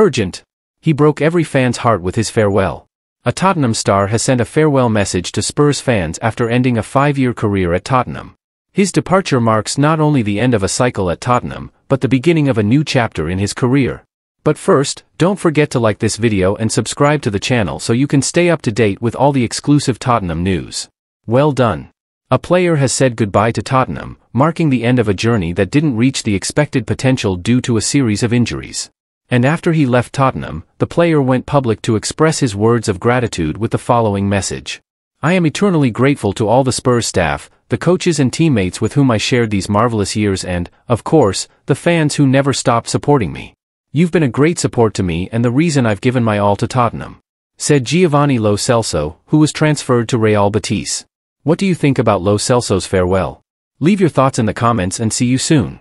Urgent. He broke every fan's heart with his farewell. A Tottenham star has sent a farewell message to Spurs fans after ending a five-year career at Tottenham. His departure marks not only the end of a cycle at Tottenham, but the beginning of a new chapter in his career. But first, don't forget to like this video and subscribe to the channel so you can stay up to date with all the exclusive Tottenham news. Well done. A player has said goodbye to Tottenham, marking the end of a journey that didn't reach the expected potential due to a series of injuries. And after he left Tottenham, the player went public to express his words of gratitude with the following message. I am eternally grateful to all the Spurs staff, the coaches and teammates with whom I shared these marvelous years and, of course, the fans who never stopped supporting me. You've been a great support to me and the reason I've given my all to Tottenham. Said Giovanni Lo Celso, who was transferred to Real Betis. What do you think about Lo Celso's farewell? Leave your thoughts in the comments and see you soon.